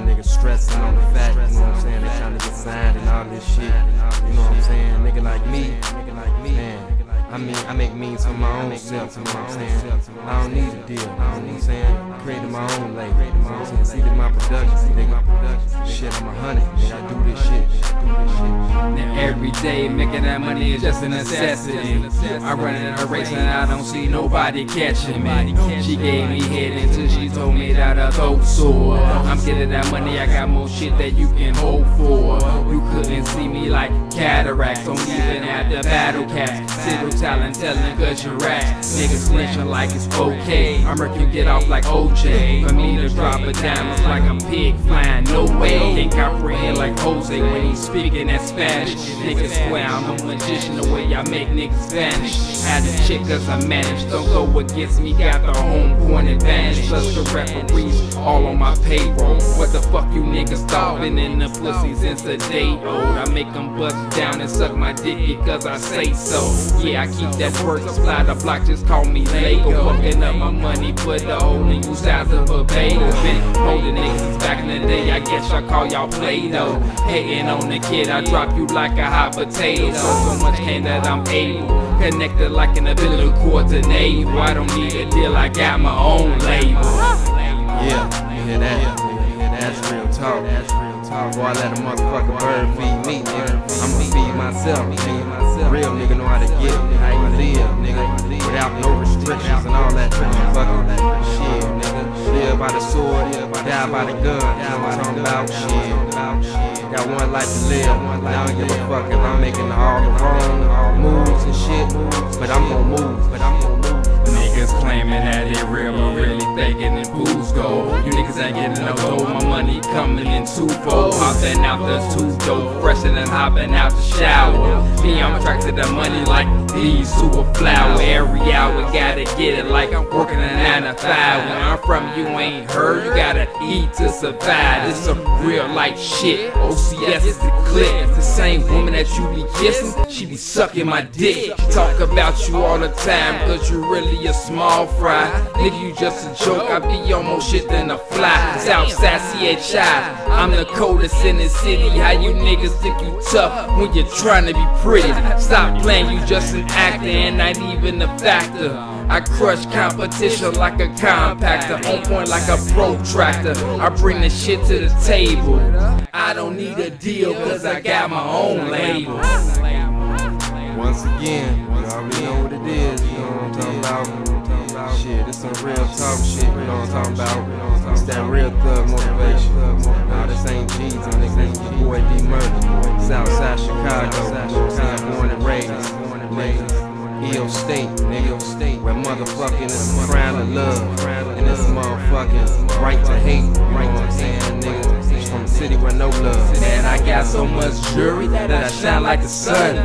of niggas stressing on the fact, you know what I'm saying? They trying to get signed and all this shit. You know what I'm saying? Nigga like me, nigga like me, man. I mean, I make means for my own self, you know what I'm saying? I don't need a deal, you know what I'm saying? Creating my own label, you know what I'm saying? See, my production, nigga. Shit, I'm a hundred, man. I do this shit every day making that money is just a necessity. I run in a race and I don't see nobody catching me. She gave me head until she told me that her throat sore. I'm getting that money, I got more shit that you can hope for. You couldn't see me like cataracts, don't even have the battle cats. Zero talent telling cause you rat. Niggas flinching like it's okay. I'm working get off like OJ. For me to drop a it's like I'm pig flying. No way, can't comprehend like Jose when he's speaking that Spanish. Niggas swear I'm a magician the way I make niggas vanish. Had a chick cause I managed. Don't go against me, got the home court advantage. Plus the referees all on my payroll. What the fuck you niggas? Been in the pussy since the day old. I make them bust down and suck my dick because I say so. Yeah, I keep that work supply the block, just call me Lego. Fucking up my money, put the hole in you size of a bagel. Been holding niggas back in the day, I guess I call y'all Play-Doh. Hating on the kid, I drop you like a hot potato. So much cane that I'm able. Connected like an ability coordinate. I don't need a deal, I got my own label. Yeah, you hear that? That's real talk. Boy, I let a motherfucking bird feed me, nigga. I'ma feed myself, nigga. Real nigga know how to get how you live, nigga. Without no restrictions and all that motherfucking shit, nigga. Live by the sword, die by the gun. You what I'm about? Shit. Got one life to live. I don't give a fuck if I'm making all the wrong moves and shit. But I'm gonna move. But I'm gonna move. Niggas claiming that they real, but really faking it booze go. You niggas ain't getting no dough, coming in twofold. Hopping out the two dope, fresher than hopping out the shower. Me, I'm attracted to money like these to a flower. Every hour, gotta get it like I'm working a nine to five. Where I'm from, you ain't heard, you gotta eat to survive. This some real life shit. OCS is the clip. The same woman that you be kissing, she be sucking my dick. She talk about you all the time, cause you really a small fry. Nigga, you just a joke. I be on more shit than a fly. Southside CHI. I'm the coldest in the city. How you niggas think you tough when you're trying to be pretty? Stop playing, you just an actor and not even a factor. I crush competition like a compactor, on point like a protractor. I bring the shit to the table. I don't need a deal cause I got my own label. Once again, once you already know what it is, you know what I'm talking about. Shit, it's some real talk shit, you know what I'm talking about. It's that real thug motivation. This G's and it's your boy D Murda. Southside Chicago, born and raised, nigga. EO State, nigga, State, where motherfucking is a crime to love, and it's motherfucking right to hate, you know what jewelry that I shine like the sun.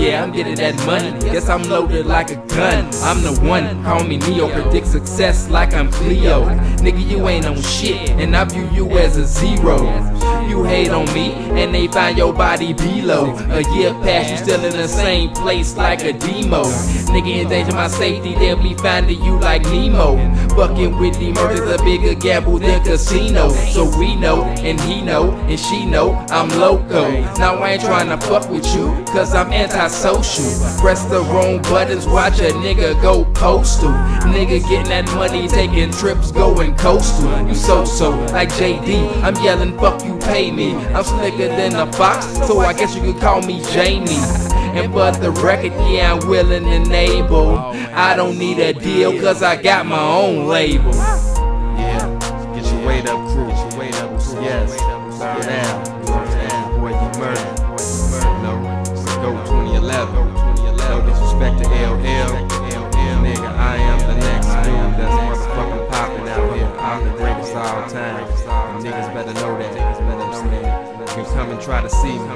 Yeah, I'm getting that money. Guess I'm loaded like a gun. I'm the one. Call me Neo. Predict success like I'm Cleo. Nigga, you ain't on shit, and I view you as a zero. You hate on me, and they find your body below. A year past, you still in the same place like a demo. Nigga, endanger my safety, they'll be finding you like Nemo. Fucking with the murder's a bigger gamble than casino. So we know, and he know, and she know, I'm loco. Now I ain't trying to fuck with you, cause I'm antisocial. Press the wrong buttons, watch a nigga go postal. Nigga getting that money, taking trips, going coastal. You so so, like JD, I'm yelling, fuck you, pay me. I'm slicker than a fox, so I guess you could call me Jamie. And but the record, yeah, I'm willing and able. I don't need a deal, cause I got my own label. Yeah, get your weight up, crew. Get your weight up, crew. Yes, slow down. Boy, you murder. No, go 2011. No disrespect to LL. Nigga, I am the next dude that's motherfucking popping out here. I'm the greatest all time. Niggas better know that. You come and try to see me.